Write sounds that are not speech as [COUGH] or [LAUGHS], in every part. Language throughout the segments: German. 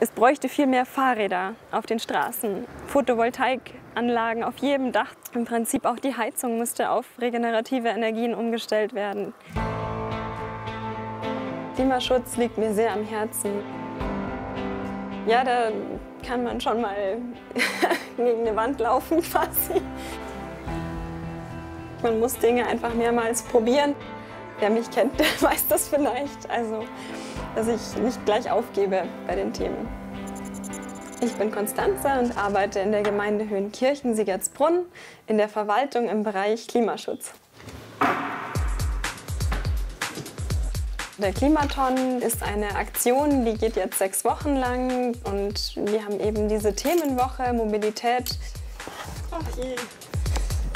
Es bräuchte viel mehr Fahrräder auf den Straßen, Photovoltaikanlagen auf jedem Dach. Im Prinzip auch die Heizung müsste auf regenerative Energien umgestellt werden. Klimaschutz liegt mir sehr am Herzen. Ja, da kann man schon mal [LAUGHS] gegen eine Wand laufen [LAUGHS] quasi. Man muss Dinge einfach mehrmals probieren. Wer mich kennt, [LAUGHS] der weiß das vielleicht. Also, dass ich nicht gleich aufgebe bei den Themen. Ich bin Konstanze und arbeite in der Gemeinde Höhenkirchen-Siegertsbrunn in der Verwaltung im Bereich Klimaschutz. Der Klimaton ist eine Aktion, die geht jetzt sechs Wochen lang und wir haben eben diese Themenwoche Mobilität. Ach je,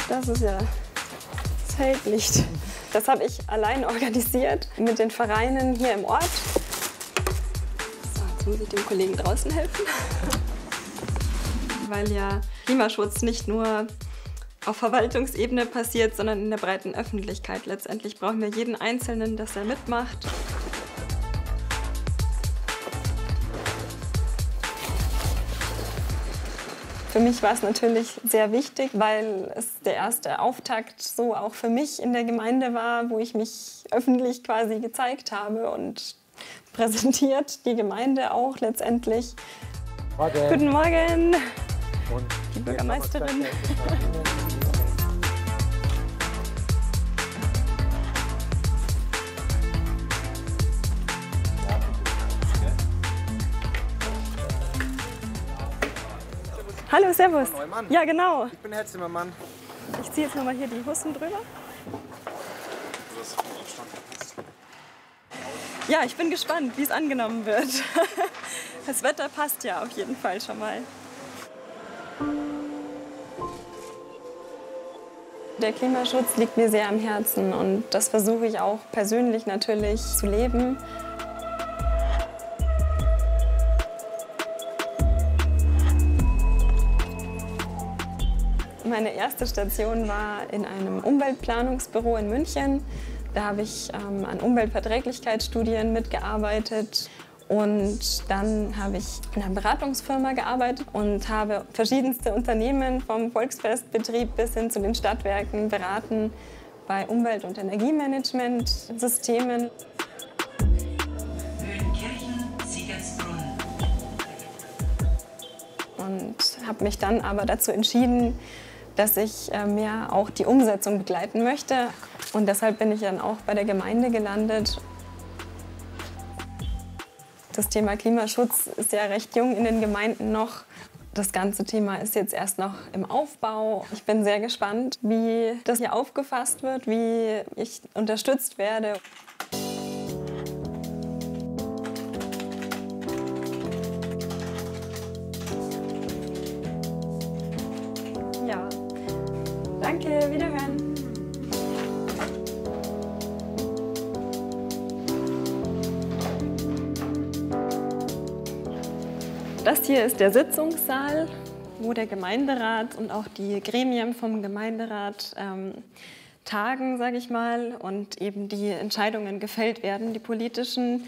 das ist ja das Feldlicht. Das habe ich allein [LAUGHS] organisiert mit den Vereinen hier im Ort. So, jetzt muss ich dem Kollegen draußen helfen. Weil ja Klimaschutz nicht nur auf Verwaltungsebene passiert, sondern in der breiten Öffentlichkeit. Letztendlich brauchen wir jeden Einzelnen, dass er mitmacht. Für mich war es natürlich sehr wichtig, weil es der erste Auftakt so auch für mich in der Gemeinde war, wo ich mich öffentlich quasi gezeigt habe und [LAUGHS] präsentiert die Gemeinde auch letztendlich. Morgen. Guten Morgen. Und die Bürgermeisterin. Hallo, servus. Neumann. Ja, genau. Ich bin Herr Zimmermann. Ich ziehe jetzt nochmal hier die Hosen drüber. Ja, ich bin gespannt, wie es angenommen wird. [LAUGHS] Das Wetter passt ja auf jeden Fall schon mal. Der Klimaschutz liegt mir sehr am Herzen und das versuche ich auch persönlich natürlich zu leben. Meine erste Station war in einem Umweltplanungsbüro in München. Da habe ich ähm, an Umweltverträglichkeitsstudien mitgearbeitet. Und dann habe ich in einer Beratungsfirma gearbeitet und habe verschiedenste Unternehmen vom Volksfestbetrieb bis hin zu den Stadtwerken beraten bei Umwelt- und Energiemanagementsystemen. Und habe mich dann aber dazu entschieden, dass ich äh, mehr auch die Umsetzung begleiten möchte. Und deshalb bin ich dann auch bei der Gemeinde gelandet. Das Thema Klimaschutz ist ja recht jung in den Gemeinden noch. Das ganze Thema ist jetzt erst noch im Aufbau. Ich bin sehr gespannt, wie das hier aufgefasst wird, wie ich unterstützt werde. Ja, danke, wiederhören. Das hier ist der Sitzungssaal, wo der Gemeinderat und auch die Gremien vom Gemeinderat ähm, tagen, sage ich mal, und eben die Entscheidungen gefällt werden, die politischen,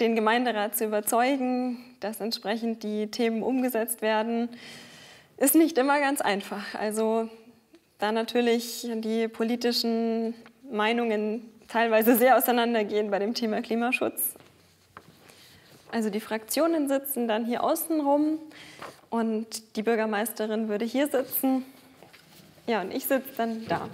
den Gemeinderat zu überzeugen, dass entsprechend die Themen umgesetzt werden, ist nicht immer ganz einfach. Also da natürlich die politischen Meinungen teilweise sehr auseinandergehen bei dem Thema Klimaschutz. Also die Fraktionen sitzen dann hier außen rum und die Bürgermeisterin würde hier sitzen. Ja, und ich sitze dann da.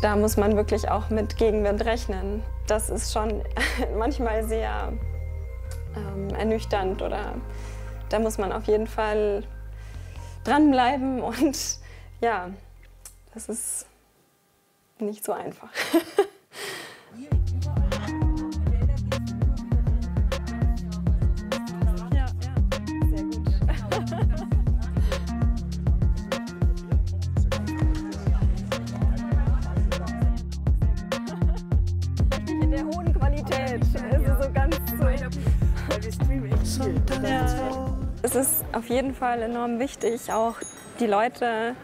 Da muss man wirklich auch mit Gegenwind rechnen. Das ist schon [LAUGHS] manchmal sehr ähm, ernüchternd oder da muss man auf jeden Fall dranbleiben [LAUGHS] und ja, das ist nicht so einfach. [LAUGHS] Der hohen Qualität. Also so ganz so. Es ist auf jeden Fall enorm wichtig, auch die Leute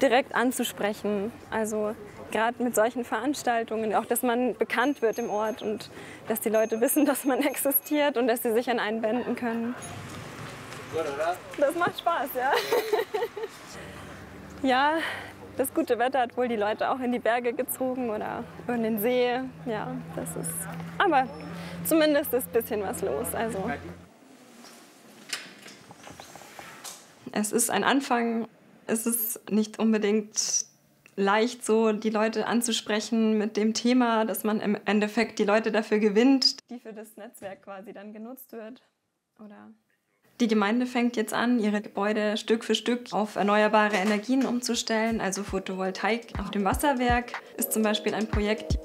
direkt anzusprechen. Also gerade mit solchen Veranstaltungen, auch dass man bekannt wird im Ort und dass die Leute wissen, [LAUGHS] dass man existiert und dass sie sich an einen wenden können. Das macht Spaß, ja. [LAUGHS] ja, das gute Wetter hat wohl die Leute auch in die Berge gezogen oder in den See. Ja, das ist. Aber zumindest ist ein bisschen was los. Also. Es ist ein Anfang. Es ist nicht unbedingt leicht, so die Leute anzusprechen mit dem Thema, dass man im Endeffekt die Leute dafür gewinnt, die für das Netzwerk quasi dann genutzt wird. Oder die Gemeinde fängt jetzt an, ihre Gebäude Stück für Stück auf erneuerbare Energien umzustellen. Also Photovoltaik auf dem Wasserwerk ist zum Beispiel ein Projekt.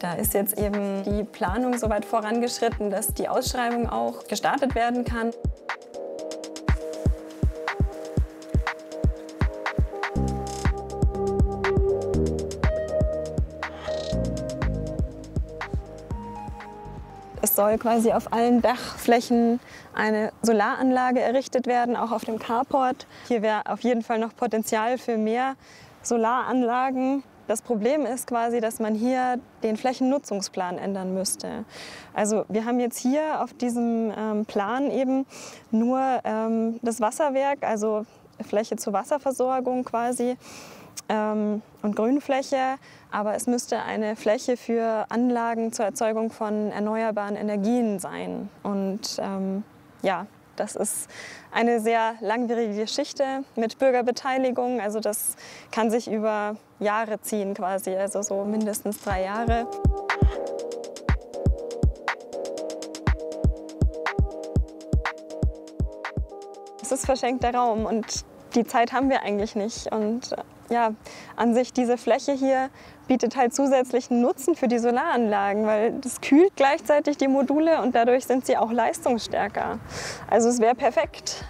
Da ist jetzt eben die Planung so weit vorangeschritten, dass die Ausschreibung auch gestartet werden kann. Soll quasi auf allen Dachflächen eine Solaranlage errichtet werden, auch auf dem Carport. Hier wäre auf jeden Fall noch Potenzial für mehr Solaranlagen. Das Problem ist quasi, dass man hier den Flächennutzungsplan ändern müsste. Also wir haben jetzt hier auf diesem ähm, Plan eben nur ähm, das Wasserwerk, also Fläche zur Wasserversorgung quasi ähm, und Grünfläche, aber es müsste eine Fläche für Anlagen zur Erzeugung von erneuerbaren Energien sein. Und ähm, ja, das ist eine sehr langwierige Geschichte mit Bürgerbeteiligung. Also das kann sich über Jahre ziehen quasi, also so mindestens drei Jahre. Es ist verschenkter Raum und die Zeit haben wir eigentlich nicht. Und ja, an sich diese Fläche hier bietet halt zusätzlichen Nutzen für die Solaranlagen, weil das kühlt gleichzeitig die Module und dadurch sind sie auch leistungsstärker. Also es wäre perfekt.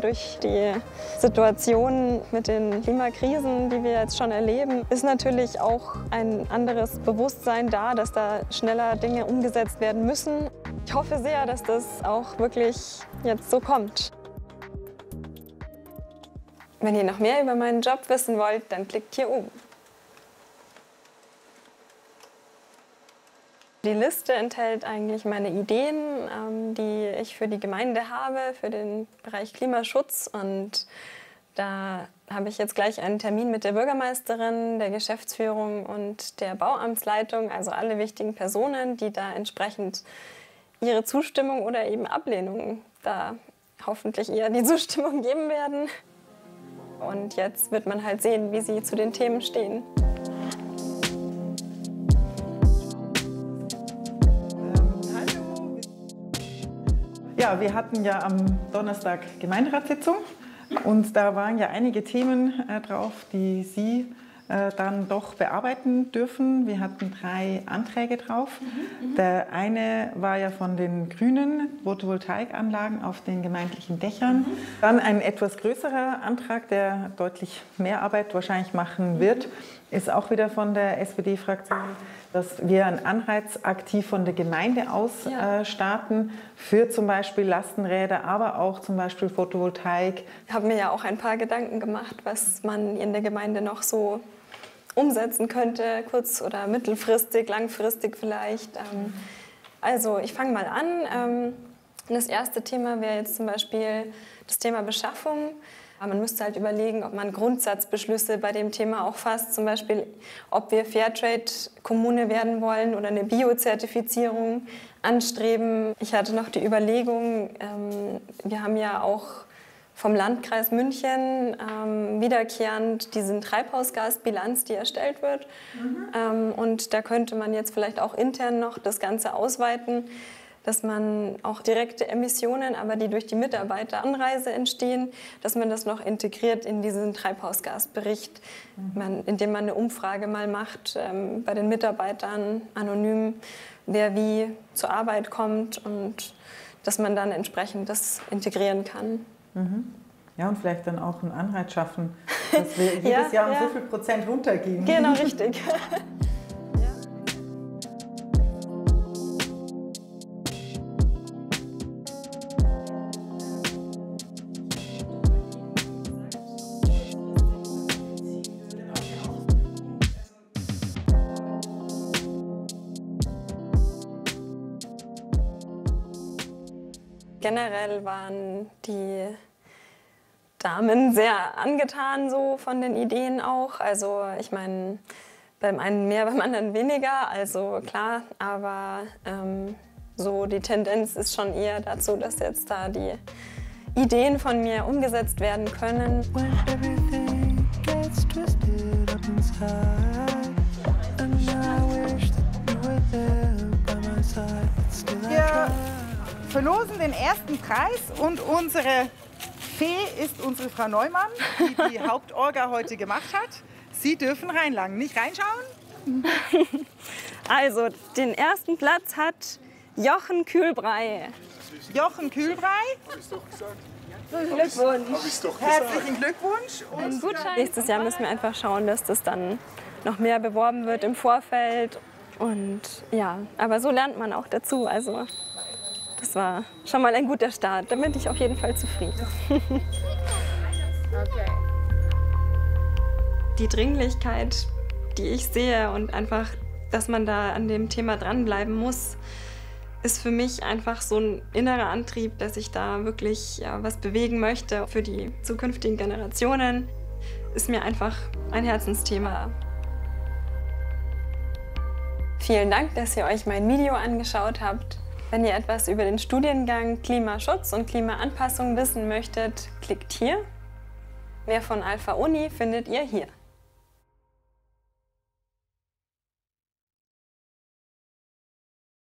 Durch die Situation mit den Klimakrisen, die wir jetzt schon erleben, ist natürlich auch ein anderes Bewusstsein da, dass da schneller Dinge umgesetzt werden müssen. Ich hoffe sehr, dass das auch wirklich jetzt so kommt. Wenn ihr noch mehr über meinen Job wissen wollt, dann klickt hier oben. Die Liste enthält eigentlich meine Ideen, ähm, die ich für die Gemeinde habe, für den Bereich Klimaschutz. Und da habe ich jetzt gleich einen Termin mit der Bürgermeisterin, der Geschäftsführung und der Bauamtsleitung, also alle wichtigen Personen, die da entsprechend ihre Zustimmung oder eben Ablehnung da hoffentlich eher die Zustimmung geben werden. Und jetzt wird man halt sehen, wie sie zu den Themen stehen. Ja, wir hatten ja am Donnerstag Gemeinderatssitzung und da waren ja einige Themen äh, drauf, die Sie äh, dann doch bearbeiten dürfen. Wir hatten drei Anträge drauf. Mhm, mhm, Der eine war ja von den Grünen, Photovoltaikanlagen auf den gemeindlichen Dächern. Mhm. Dann ein etwas größerer Antrag, der deutlich mehr Arbeit wahrscheinlich machen wird, ist auch wieder von der SPD-Fraktion, dass wir einen Anreiz aktiv von der Gemeinde aus ja. äh, starten für zum Beispiel Lastenräder, aber auch zum Beispiel Photovoltaik. Ich habe mir ja auch ein paar Gedanken gemacht, was man in der Gemeinde noch so umsetzen könnte, kurz- oder mittelfristig, langfristig vielleicht. Ähm, also ich fange mal an. Ähm, das erste Thema wäre jetzt zum Beispiel das Thema Beschaffung. Man müsste halt überlegen, ob man Grundsatzbeschlüsse bei dem Thema auch fasst, zum Beispiel, ob wir Fairtrade-Kommune werden wollen oder eine Biozertifizierung anstreben. Ich hatte noch die Überlegung, ähm, wir haben ja auch vom Landkreis München ähm, wiederkehrend diese Treibhausgasbilanz, die erstellt wird. Mhm. Ähm, und da könnte man jetzt vielleicht auch intern noch das Ganze ausweiten, dass man auch direkte Emissionen, aber die durch die Mitarbeiteranreise entstehen, dass man das noch integriert in diesen Treibhausgasbericht, mhm. man, indem man eine Umfrage mal macht ähm, bei den Mitarbeitern anonym, wer wie zur Arbeit kommt und dass man dann entsprechend das integrieren kann. Mhm. Ja, und vielleicht dann auch einen Anreiz schaffen, [LAUGHS] dass wir jedes ja, Jahr um ja. so viel Prozent runtergehen. Genau, [LAUGHS] richtig. [LAUGHS] generell waren die Damen sehr angetan so von den Ideen auch. Also ich meine, beim einen mehr, [LAUGHS] beim anderen weniger, also klar, aber ähm, so die Tendenz ist schon eher dazu, dass jetzt da die Ideen von mir umgesetzt werden können. Wir verlosen den ersten Preis und unsere Fee ist unsere Frau Neumann, die die [LAUGHS] Hauptorga heute gemacht hat. Sie dürfen reinlangen, nicht reinschauen? [LAUGHS] Also, den ersten Platz hat Jochen Kühlbrei. Jochen Kühlbrei. Glückwunsch. Herzlichen Glückwunsch. Und Nächstes Jahr müssen wir einfach schauen, dass das dann noch mehr beworben wird im Vorfeld. Und ja, aber so lernt man auch dazu. Also das war schon mal ein guter Start. Da bin ich auf jeden Fall zufrieden. Die Dringlichkeit, die ich sehe und einfach, dass man da an dem Thema dranbleiben muss, ist für mich einfach so ein innerer Antrieb, dass ich da wirklich ja, was bewegen möchte für die zukünftigen Generationen. Ist mir einfach ein Herzensthema. Vielen Dank, dass ihr euch mein Video angeschaut habt. Wenn ihr etwas über den Studiengang Klimaschutz und Klimaanpassung wissen möchtet, klickt hier. Mehr von Alpha Uni findet ihr hier.